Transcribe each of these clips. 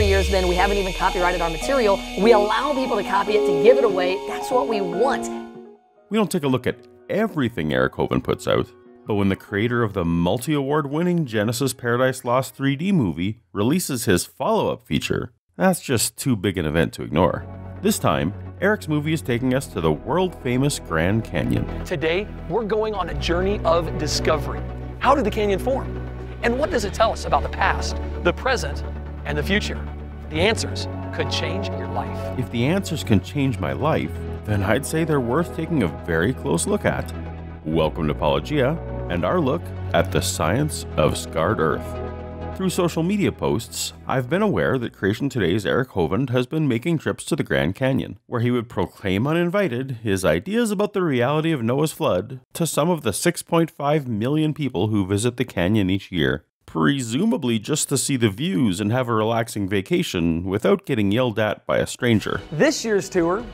for years then we haven't even copyrighted our material. We allow people to copy it to give it away. That's what we want. We don't take a look at everything Eric Hovind puts out, but when the creator of the multi award winning Genesis Paradise Lost 3D movie releases his follow up feature, that's just too big an event to ignore. This time, Eric's movie is taking us to the world famous Grand Canyon. Today, we're going on a journey of discovery. How did the canyon form? And what does it tell us about the past, the present, and the future? The answers could change your life. If the answers can change my life, then I'd say they're worth taking a very close look at. Welcome to Paulogia and our look at the science of scarred earth. Through social media posts, I've been aware that Creation Today's Eric Hovind has been making trips to the Grand Canyon, where he would proclaim uninvited his ideas about the reality of Noah's flood to some of the 6.5 million people who visit the canyon each year, presumably just to see the views and have a relaxing vacation without getting yelled at by a stranger. This year's tour,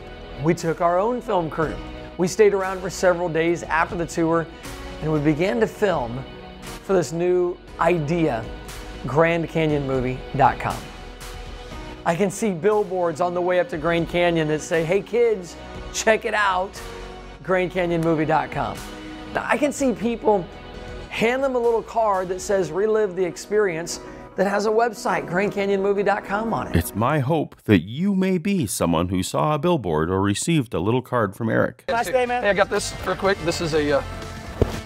we took our own film crew. We stayed around for several days after the tour and we began to film for this new idea GrandCanyonMovie.com. I can see billboards on the way up to Grand Canyon that say, hey kids, check it out, GrandCanyonMovie.com. Now, I can see people hand them a little card that says relive the experience that has a website, GrandCanyonMovie.com on it. It's my hope that you may be someone who saw a billboard or received a little card from Eric. Nice day, man. Hey, I got this real quick. This is a uh,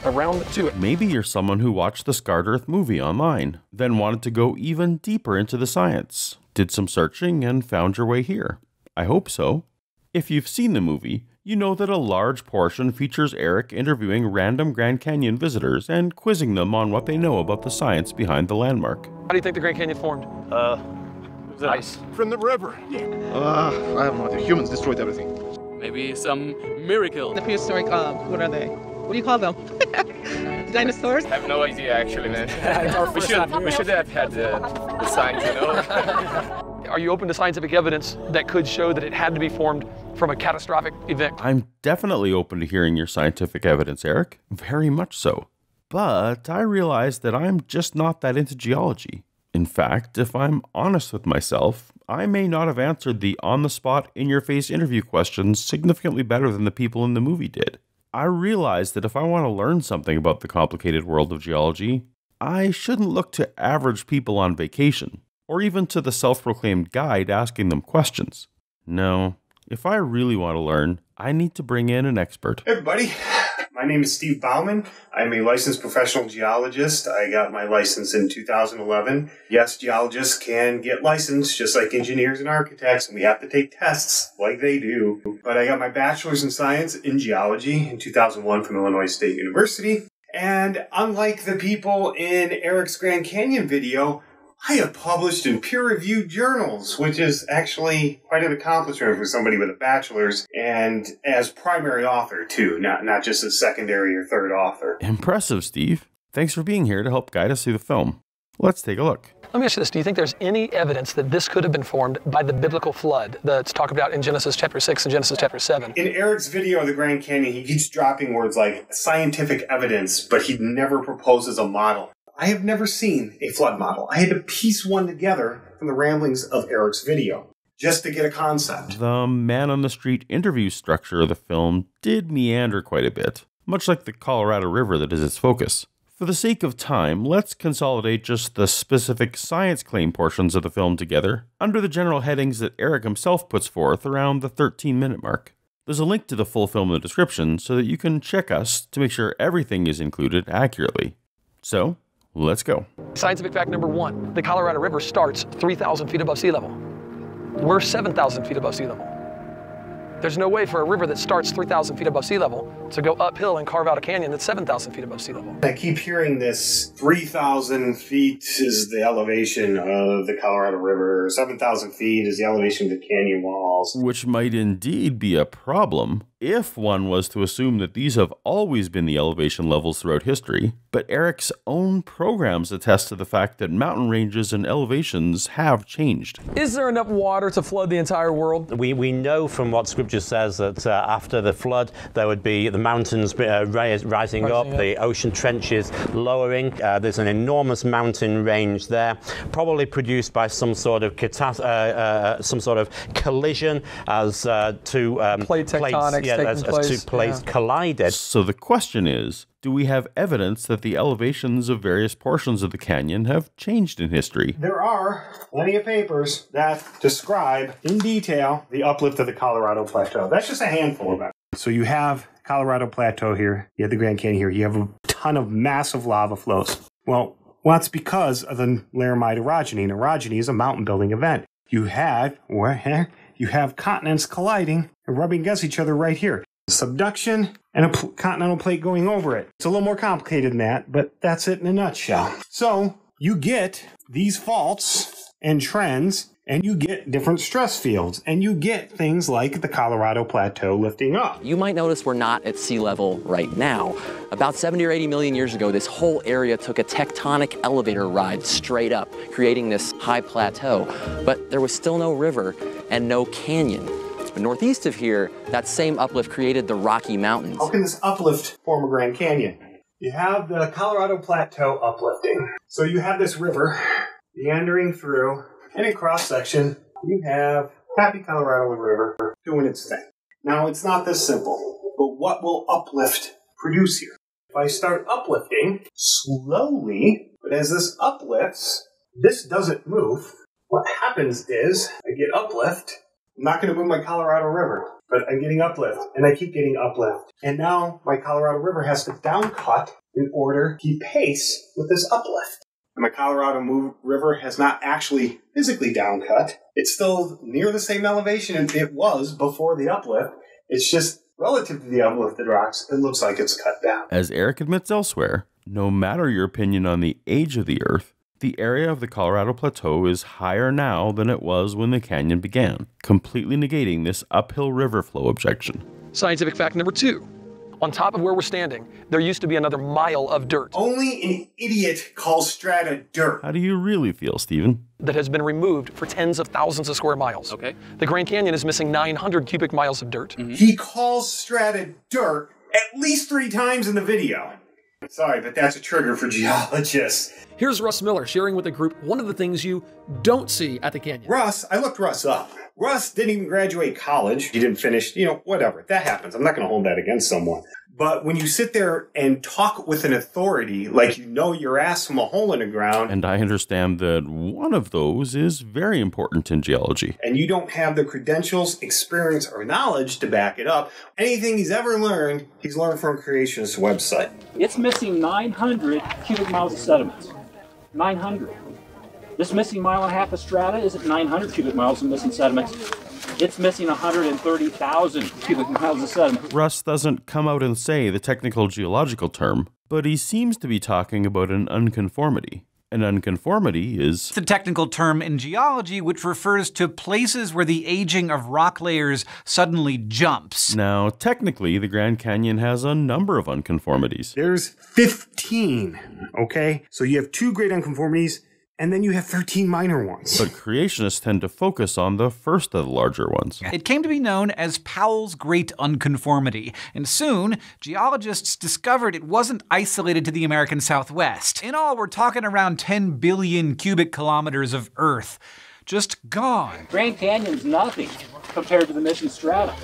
around to it. Maybe you're someone who watched the Scarred Earth movie online, then wanted to go even deeper into the science, did some searching, and found your way here. I hope so. If you've seen the movie, you know that a large portion features Eric interviewing random Grand Canyon visitors and quizzing them on what they know about the science behind the landmark. How do you think the Grand Canyon formed? Uh, ice. From the river. Yeah. Uh, I don't know. The humans destroyed everything. Maybe some miracle. The prehistoric, uh, what are they? What do you call them? Dinosaurs? I have no idea, actually, man. we, should, we should have had the, the signs, you know? Are you open to scientific evidence that could show that it had to be formed from a catastrophic event? I'm definitely open to hearing your scientific evidence, Eric. Very much so. But I realize that I'm just not that into geology. In fact, if I'm honest with myself, I may not have answered the on the spot, in your face interview questions significantly better than the people in the movie did. I realized that if I want to learn something about the complicated world of geology, I shouldn't look to average people on vacation, or even to the self proclaimed guide asking them questions. No, if I really want to learn, I need to bring in an expert. Everybody, my name is Steve Baumann. I'm a licensed professional geologist. I got my license in 2011. Yes, geologists can get licensed just like engineers and architects, and we have to take tests like they do. But I got my bachelor's in science in geology in 2001 from Illinois State University. And unlike the people in Eric's Grand Canyon video, I have published in peer reviewed journals, which is actually quite an accomplishment for somebody with a bachelor's and as primary author, too, not, not just as secondary or third author. Impressive, Steve. Thanks for being here to help guide us through the film. Let's take a look. Let me ask you this. Do you think there's any evidence that this could have been formed by the biblical flood that's talked about in Genesis chapter 6 and Genesis chapter 7? In Eric's video of the Grand Canyon, he keeps dropping words like scientific evidence, but he never proposes a model. I have never seen a flood model. I had to piece one together from the ramblings of Eric's video just to get a concept. The man on the street interview structure of the film did meander quite a bit, much like the Colorado River that is its focus. For the sake of time, let's consolidate just the specific science claim portions of the film together under the general headings that Eric himself puts forth around the 13 minute mark. There's a link to the full film in the description so that you can check us to make sure everything is included accurately. So, Let's go. Scientific fact number one the Colorado River starts 3,000 feet above sea level. We're 7,000 feet above sea level. There's no way for a river that starts 3,000 feet above sea level to go uphill and carve out a canyon that's 7,000 feet above sea level. I keep hearing this 3,000 feet is the elevation of the Colorado River, 7,000 feet is the elevation of the canyon walls. Which might indeed be a problem, if one was to assume that these have always been the elevation levels throughout history, but Eric's own programs attest to the fact that mountain ranges and elevations have changed. Is there enough water to flood the entire world? We, we know from what Scripture says that uh, after the flood, there would be the mountains uh, rise, rising, up, up. the ocean trenches lowering. Uh, there's an enormous mountain range there, probably produced by some sort of uh, uh, some sort of collision as uh, two um, Plate plates, tectonics yeah, taking as, as two plates yeah. collided. So the question is do we have evidence that the elevations of various portions of the canyon have changed in history? There are plenty of papers that describe in detail the uplift of the Colorado Plateau. That's just a handful of them. So you have Colorado Plateau here, you have the Grand Canyon here, you have a ton of massive lava flows. Well, well, that's because of the Laramide orogeny. And orogeny is a mountain building event. You had, where, you have continents colliding and rubbing against each other right here. Subduction and a continental plate going over it. It's a little more complicated than that, but that's it in a nutshell. So you get these faults and trends, and you get different stress fields, and you get things like the Colorado Plateau lifting up. You might notice we're not at sea level right now. About 70 or 80 million years ago, this whole area took a tectonic elevator ride straight up, creating this high plateau. But there was still no river and no canyon. But northeast of here, that same uplift created the Rocky Mountains. How can this uplift form a Grand Canyon? You have the Colorado Plateau uplifting. So you have this river meandering through, and in cross section, you have Happy Colorado River doing its thing. Now, it's not this simple, but what will uplift produce here? If I start uplifting slowly, but as this uplifts, this doesn't move. What happens is I get uplift. I'm not going to move my Colorado River, but I'm getting uplift, and I keep getting uplift. And now my Colorado River has to downcut in order to keep pace with this uplift. And my Colorado move, River has not actually physically downcut. It's still near the same elevation it was before the uplift. It's just relative to the uplifted rocks, it looks like it's cut down. As Eric admits elsewhere, no matter your opinion on the age of the Earth, the area of the Colorado Plateau is higher now than it was when the canyon began, completely negating this uphill river flow objection. Scientific fact number two. On top of where we're standing, there used to be another mile of dirt Only an idiot calls strata dirt. How do you really feel, Steven? that has been removed for tens of thousands of square miles. Okay. The Grand Canyon is missing 900 cubic miles of dirt. Mm-hmm. He calls strata dirt at least three times in the video. Sorry, but that's a trigger for geologists. Here's Russ Miller sharing with the group one of the things you don't see at the canyon. Russ, I looked Russ up. Russ didn't even graduate college. He didn't finish, you know, whatever. That happens. I'm not going to hold that against someone. But when you sit there and talk with an authority, like you know your ass from a hole in the ground, And I understand that one of those is very important in geology. and you don't have the credentials, experience, or knowledge to back it up, anything he's ever learned, he's learned from a creationist website. It's missing 900 cubic miles of sediment. 900. This missing mile and a half of strata isn't 900 cubic miles of missing sediments. It's missing 130,000 cubic miles of sediment. Russ doesn't come out and say the technical geological term, but he seems to be talking about an unconformity. An unconformity is the technical term in geology which refers to places where the aging of rock layers suddenly jumps. Now, technically, the Grand Canyon has a number of unconformities. There's 15, okay? So you have two great unconformities, and then you have 13 minor ones. But creationists tend to focus on the first of the larger ones. It came to be known as Powell's Great Unconformity, and soon geologists discovered it wasn't isolated to the American Southwest. In all, we're talking around 10 billion cubic kilometers of Earth. Just gone. Grand Canyon's nothing compared to the missing strata.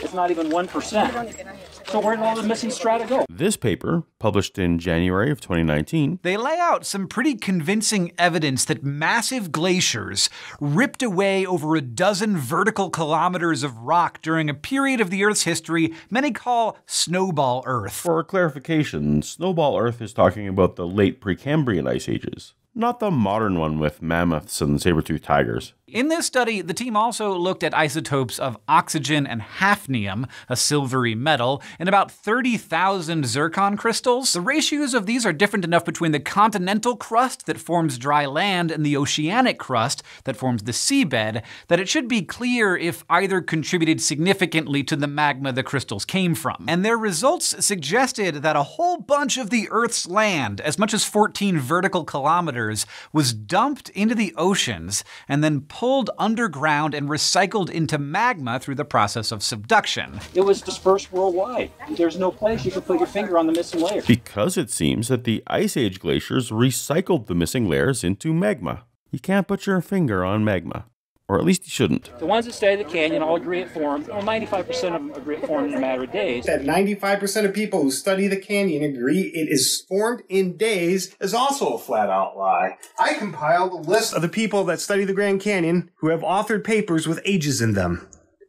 It's not even 1%. So where did all the missing strata go? This paper, published in January of 2019, They lay out some pretty convincing evidence that massive glaciers ripped away over a dozen vertical kilometers of rock during a period of the Earth's history many call snowball Earth. for clarification, Snowball Earth is talking about the late Precambrian ice ages, not the modern one with mammoths and saber-toothed tigers. In this study, the team also looked at isotopes of oxygen and hafnium, a silvery metal, in about 30,000 zircon crystals. The ratios of these are different enough between the continental crust that forms dry land and the oceanic crust that forms the seabed that it should be clear if either contributed significantly to the magma the crystals came from. And their results suggested that a whole bunch of the Earth's land, as much as 14 vertical kilometers, was dumped into the oceans and then pulled underground and recycled into magma through the process of subduction. It was dispersed worldwide. There's no place you could put your finger on the missing layer. Because it seems that the Ice Age glaciers recycled the missing layers into magma. You can't put your finger on magma. Or at least he shouldn't. The ones that study the canyon all agree it formed. Well, 95% of them agree it formed in a matter of days. That 95% of people who study the canyon agree it is formed in days is also a flat out lie. I compiled a list of the people that study the Grand Canyon who have authored papers with ages in them.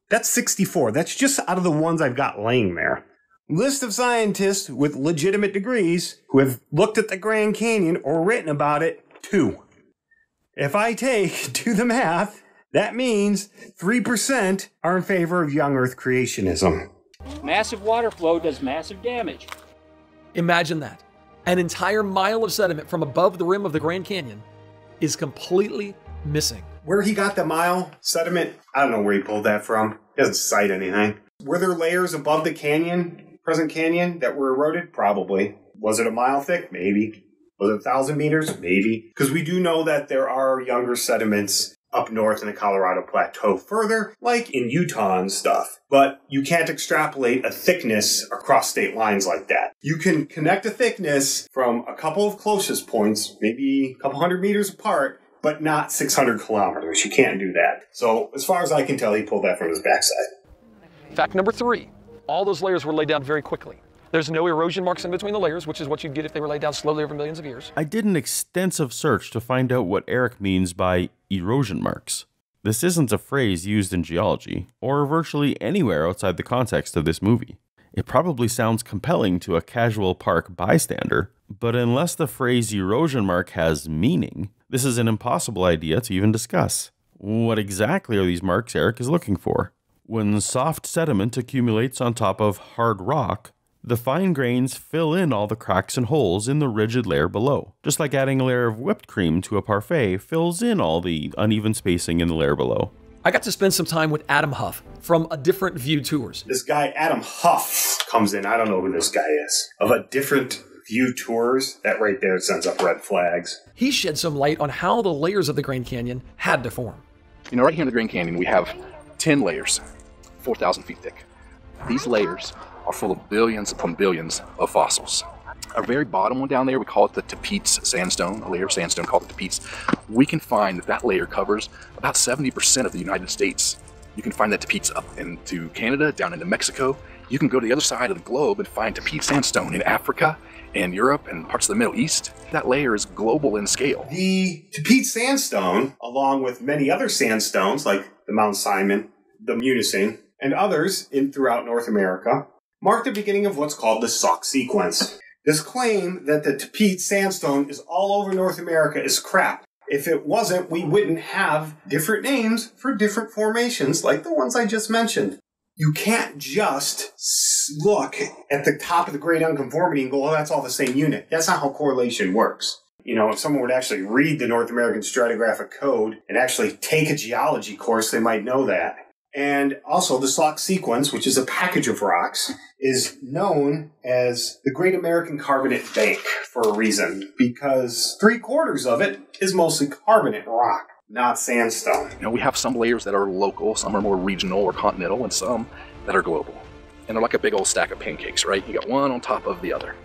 That's 64. That's just out of the ones I've got laying there. List of scientists with legitimate degrees who have looked at the Grand Canyon or written about it, two. If I take, do the math, that means 3% are in favor of young Earth creationism. Massive water flow does massive damage. Imagine that. An entire mile of sediment from above the rim of the Grand Canyon is completely missing. Where he got the mile sediment, I don't know where he pulled that from. He doesn't cite anything. Were there layers above the canyon, present canyon, that were eroded? Probably. Was it a mile thick? Maybe. Was it a thousand meters? Maybe. Because we do know that there are younger sediments up north in the Colorado Plateau further, like in Utah and stuff. But you can't extrapolate a thickness across state lines like that. You can connect a thickness from a couple of closest points, maybe a couple hundred meters apart, but not 600 kilometers. You can't do that. So, as far as I can tell, he pulled that from his backside. Fact number three all those layers were laid down very quickly. There's no erosion marks in between the layers, which is what you'd get if they were laid down slowly over millions of years. I did an extensive search to find out what Eric means by erosion marks. This isn't a phrase used in geology, or virtually anywhere outside the context of this movie. It probably sounds compelling to a casual park bystander, but unless the phrase erosion mark has meaning, this is an impossible idea to even discuss. What exactly are these marks Eric is looking for? When soft sediment accumulates on top of hard rock, the fine grains fill in all the cracks and holes in the rigid layer below. Just like adding a layer of whipped cream to a parfait fills in all the uneven spacing in the layer below. I got to spend some time with Adam Huff from a different View Tours. This guy, Adam Huff, comes in. I don't know who this guy is. Of a different View Tours, that right there sends up red flags. He shed some light on how the layers of the Grand Canyon had to form. You know, right here in the Grand Canyon, we have 10 layers, 4,000 feet thick. These layers are full of billions upon billions of fossils. Our very bottom one down there, we call it the Tapeats sandstone, a layer of sandstone called the Tapeats. We can find that that layer covers about 70% of the United States. You can find that Tapeats up into Canada, down into Mexico. You can go to the other side of the globe and find Tapeat sandstone in Africa and Europe and parts of the Middle East. That layer is global in scale. The Tapeat sandstone, along with many other sandstones like the Mount Simon, the Munising, and others in throughout North America, mark the beginning of what's called the Sauk sequence. This claim that the Tapeat sandstone is all over North America is crap. If it wasn't, we wouldn't have different names for different formations like the ones I just mentioned. You can't just look at the top of the great unconformity and go, oh, that's all the same unit. That's not how correlation works. You know, if someone would actually read the North American Stratigraphic Code and actually take a geology course, they might know that. And also, the Sauk sequence, which is a package of rocks, is known as the Great American Carbonate Bank for a reason, because three quarters of it is mostly carbonate rock, not sandstone. You know, we have some layers that are local, some are more regional or continental, and some that are global. And they're like a big old stack of pancakes, right? You got one on top of the other.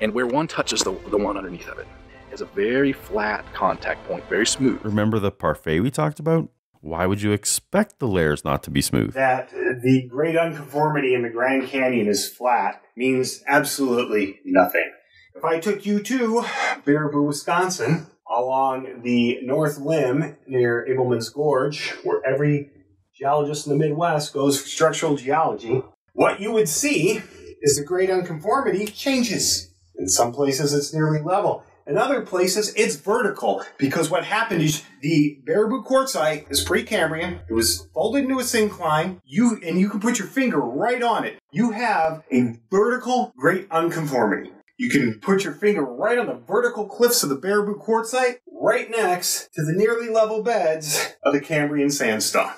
And where one touches the, the one underneath of it is a very flat contact point, very smooth. Remember the parfait we talked about? Why would you expect the layers not to be smooth? That the great unconformity in the Grand Canyon is flat means absolutely nothing. If I took you to Baraboo, Wisconsin, along the north limb near Abelman's Gorge, where every geologist in the Midwest goes for structural geology, what you would see is the great unconformity changes. In some places, it's nearly level. In other places, it's vertical because what happened is the Baraboo quartzite is Precambrian. It was folded into a syncline. You and you can put your finger right on it. You have a vertical great unconformity. You can put your finger right on the vertical cliffs of the Baraboo quartzite, right next to the nearly level beds of the Cambrian sandstone.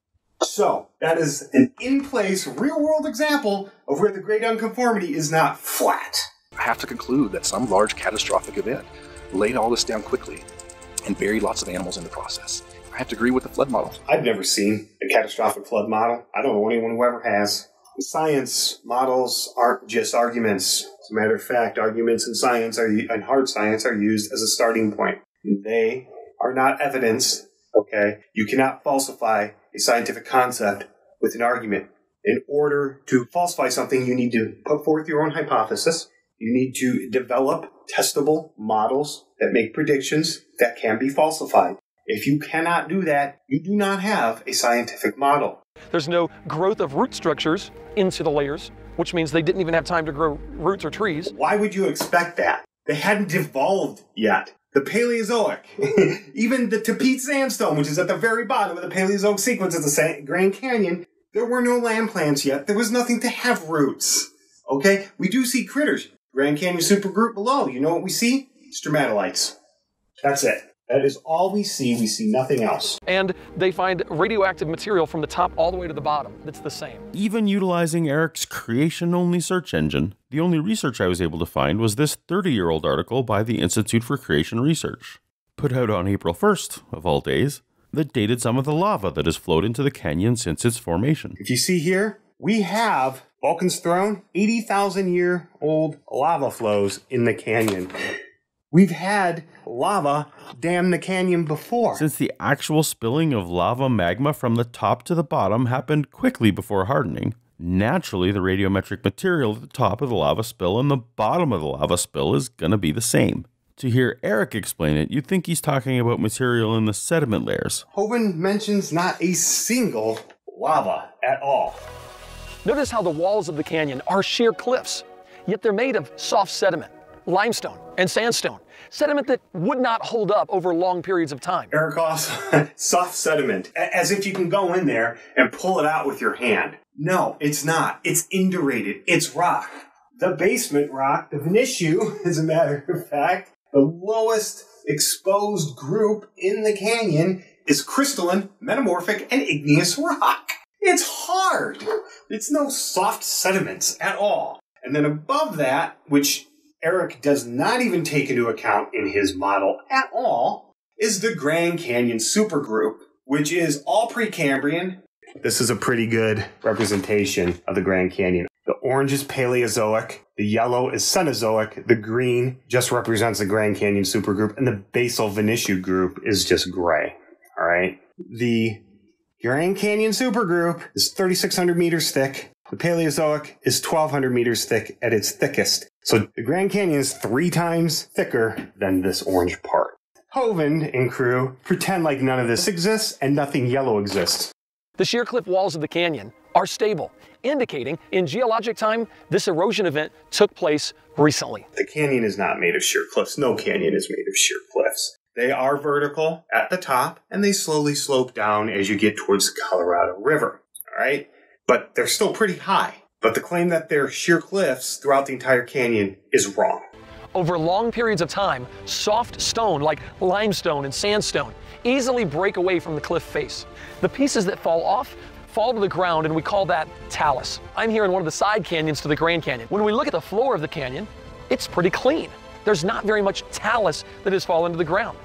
So, that is an in place, real world example of where the great unconformity is not flat. I have to conclude that some large catastrophic event laid all this down quickly and buried lots of animals in the process. I have to agree with the flood model. I've never seen a catastrophic flood model. I don't know anyone who ever has. Science models aren't just arguments. As a matter of fact, arguments in science are, and hard science are used as a starting point. They are not evidence, okay? You cannot falsify a scientific concept with an argument. In order to falsify something, you need to put forth your own hypothesis. You need to develop testable models that make predictions that can be falsified. If you cannot do that, you do not have a scientific model. There's no growth of root structures into the layers, which means they didn't even have time to grow roots or trees. Why would you expect that? They hadn't evolved yet. The Paleozoic, even the Tapeat Sandstone, which is at the very bottom of the Paleozoic sequence of the Grand Canyon, there were no land plants yet. There was nothing to have roots. Okay? We do see critters. Grand Canyon supergroup below, you know what we see? Stromatolites. That's it. That is all we see. We see nothing else. And they find radioactive material from the top all the way to the bottom that's the same. Even utilizing Eric's creation only search engine, the only research I was able to find was this 30 year old article by the Institute for Creation Research, put out on April 1st, of all days, that dated some of the lava that has flowed into the canyon since its formation. If you see here, we have Vulcan's Throne, 80,000 year old lava flows in the canyon. We've had lava dam the canyon before. Since the actual spilling of lava magma from the top to the bottom happened quickly before hardening, naturally the radiometric material at the top of the lava spill and the bottom of the lava spill is going to be the same. To hear Eric explain it, you'd think he's talking about material in the sediment layers. Hovind mentions not a single lava at all. Notice how the walls of the canyon are sheer cliffs, yet they're made of soft sediment limestone and sandstone, sediment that would not hold up over long periods of time. Eric soft sediment, as if you can go in there and pull it out with your hand. No, it's not. It's indurated. It's rock. The basement rock, the Vishnu, as a matter of fact, the lowest exposed group in the canyon is crystalline, metamorphic, and igneous rock. It's hard. It's no soft sediments at all. And then above that, which Eric does not even take into account in his model at all is the Grand Canyon supergroup, which is all Precambrian. This is a pretty good representation of the Grand Canyon. The orange is Paleozoic, the yellow is Cenozoic, the green just represents the Grand Canyon supergroup, and the basal Vishnu group is just gray. All right. The Grand Canyon supergroup is 3,600 meters thick. The Paleozoic is 1,200 meters thick at its thickest. So the Grand Canyon is three times thicker than this orange part. Hovind and crew pretend like none of this exists and nothing yellow exists. The sheer cliff walls of the canyon are stable, indicating in geologic time this erosion event took place recently. The canyon is not made of sheer cliffs. No canyon is made of sheer cliffs. They are vertical at the top and they slowly slope down as you get towards the Colorado River. All right? But they're still pretty high. But the claim that they're sheer cliffs throughout the entire canyon is wrong. Over long periods of time, soft stone like limestone and sandstone easily break away from the cliff face. The pieces that fall off fall to the ground and we call that talus. I'm here in one of the side canyons to the Grand Canyon. When we look at the floor of the canyon, it's pretty clean. There's not very much talus that has fallen to the ground.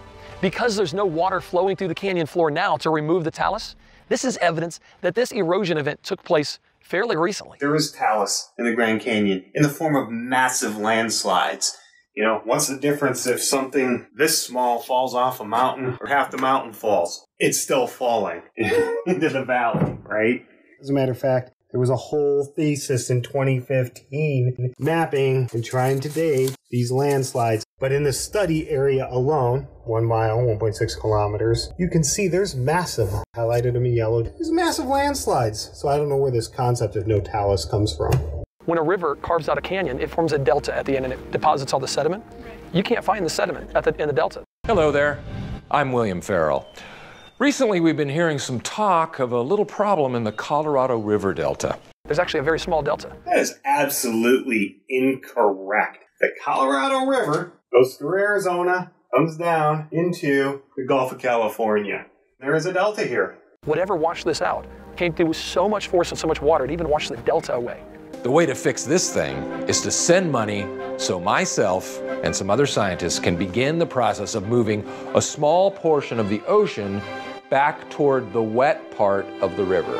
Because there's no water flowing through the canyon floor now to remove the talus, this is evidence that this erosion event took place fairly recently. There is talus in the Grand Canyon in the form of massive landslides. You know, what's the difference if something this small falls off a mountain or half the mountain falls? It's still falling into the valley, right? As a matter of fact, there was a whole thesis in 2015 mapping and trying to date these landslides. But in the study area alone, one mile, 1.6 kilometers, you can see there's massive, highlighted them in yellow, there's massive landslides. So I don't know where this concept of no talus comes from. When a river carves out a canyon, it forms a delta at the end and it deposits all the sediment. You can't find the sediment at the, in the delta. Hello there. I'm William Farrell. Recently, we've been hearing some talk of a little problem in the Colorado River Delta. There's actually a very small delta. That is absolutely incorrect. The Colorado River goes through Arizona, comes down into the Gulf of California. There is a delta here. Whatever washed this out came through with so much force and so much water, it even washed the delta away. The way to fix this thing is to send money so myself and some other scientists can begin the process of moving a small portion of the ocean back toward the wet part of the river,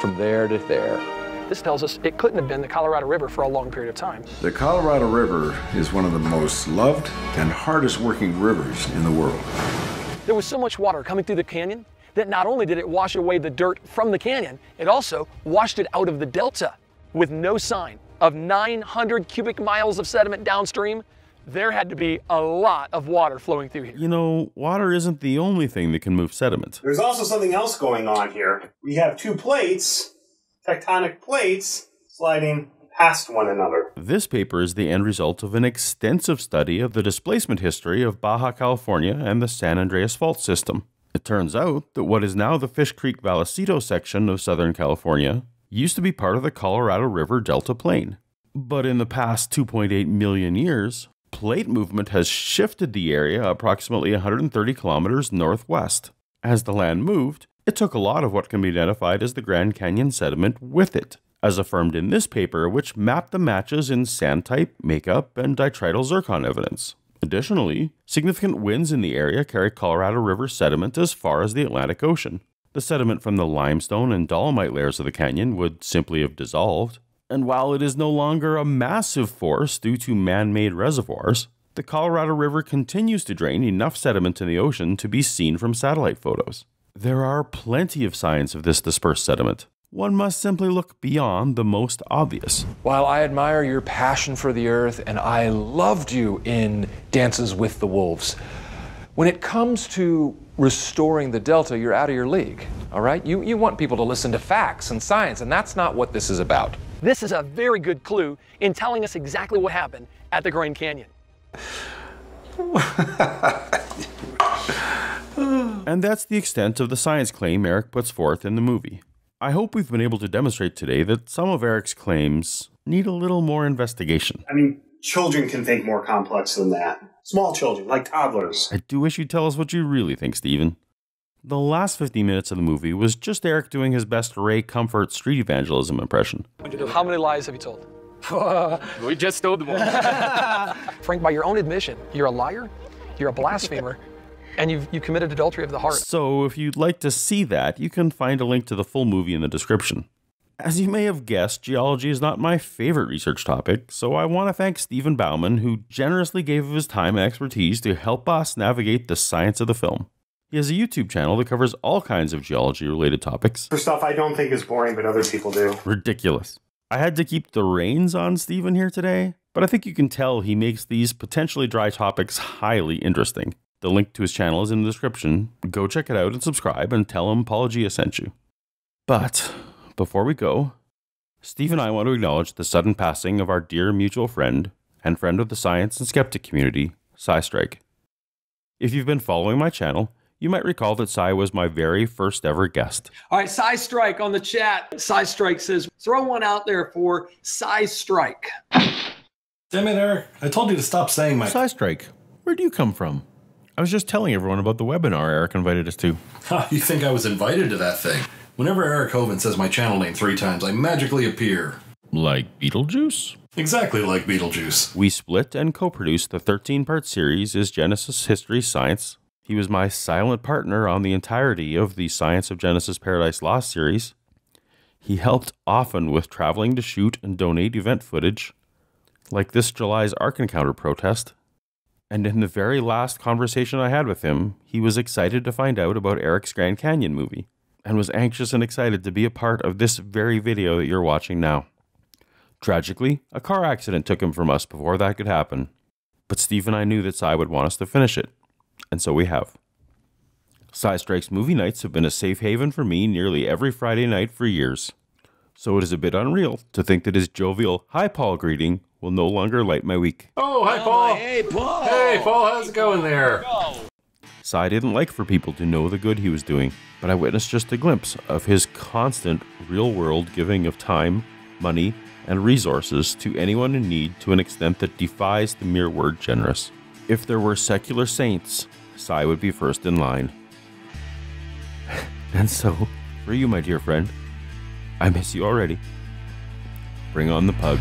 from there to there. This tells us it couldn't have been the Colorado River for a long period of time. The Colorado River is one of the most loved and hardest working rivers in the world. There was so much water coming through the canyon that not only did it wash away the dirt from the canyon, it also washed it out of the delta with no sign of 900 cubic miles of sediment downstream. There had to be a lot of water flowing through here. You know, water isn't the only thing that can move sediment. There's also something else going on here. We have two plates, tectonic plates, sliding past one another. This paper is the end result of an extensive study of the displacement history of Baja California and the San Andreas Fault System. It turns out that what is now the Fish Creek Vallecito section of Southern California used to be part of the Colorado River Delta Plain. But in the past 2.8 million years, plate movement has shifted the area approximately 130 kilometers northwest. As the land moved, it took a lot of what can be identified as the Grand Canyon sediment with it, as affirmed in this paper, which mapped the matches in sand type, makeup, and detrital zircon evidence. Additionally, significant winds in the area carry Colorado River sediment as far as the Atlantic Ocean. The sediment from the limestone and dolomite layers of the canyon would simply have dissolved, and while it is no longer a massive force due to man made reservoirs, the Colorado River continues to drain enough sediment in the ocean to be seen from satellite photos. There are plenty of signs of this dispersed sediment. One must simply look beyond the most obvious. While I admire your passion for the earth and I loved you in Dances with the Wolves, when it comes to restoring the delta, you're out of your league. All right? You, you want people to listen to facts and science, and that's not what this is about. This is a very good clue in telling us exactly what happened at the Grand Canyon. and that's the extent of the science claim Eric puts forth in the movie. I hope we've been able to demonstrate today that some of Eric's claims need a little more investigation. I mean, children can think more complex than that. Small children, like toddlers. I do wish you'd tell us what you really think, Steven. The last 50 minutes of the movie was just Eric doing his best Ray Comfort street evangelism impression. How many lies have you told? we just told one. Frank, by your own admission, you're a liar, you're a blasphemer, and you've, you committed adultery of the heart. So, if you'd like to see that, you can find a link to the full movie in the description. As you may have guessed, geology is not my favorite research topic, so I want to thank Steven Baumann, who generously gave of his time and expertise to help us navigate the science of the film. He has a YouTube channel that covers all kinds of geology related topics. For stuff I don't think is boring, but other people do. Ridiculous. I had to keep the reins on Steven here today, but I think you can tell he makes these potentially dry topics highly interesting. The link to his channel is in the description. Go check it out and subscribe and tell him Paulogia sent you. But before we go, Steve and I want to acknowledge the sudden passing of our dear mutual friend and friend of the science and skeptic community, SciStrike. If you've been following my channel, you might recall that Sci was my very first ever guest. All right, SciStrike on the chat. SciStrike says, throw one out there for SciStrike. Damn it, Eric. I told you to stop saying my. SciStrike, where do you come from? I was just telling everyone about the webinar Eric invited us to. you think I was invited to that thing? Whenever Eric Hovind says my channel name three times, I magically appear. Like Beetlejuice? Exactly like Beetlejuice. We split and co produced the 13 part series Is Genesis History Science? He was my silent partner on the entirety of the Science of Genesis Paradise Lost series. He helped often with traveling to shoot and donate event footage, like this July's Ark Encounter protest. And in the very last conversation I had with him, he was excited to find out about Eric's Grand Canyon movie and was anxious and excited to be a part of this very video that you're watching now. Tragically, a car accident took him from us before that could happen. But Steve and I knew that Sci would want us to finish it, and so we have. SciStrike's movie nights have been a safe haven for me nearly every Friday night for years. So it is a bit unreal to think that his jovial Hi Paul greeting will no longer light my week. Oh, hi, oh, Paul. Hey, Paul. Hey, Paul, how's it going there? Sci didn't like for people to know the good he was doing, but I witnessed just a glimpse of his constant real world giving of time, money, and resources to anyone in need to an extent that defies the mere word generous. If there were secular saints, Sci would be first in line. and so, for you, my dear friend, I miss you already. Bring on the pug.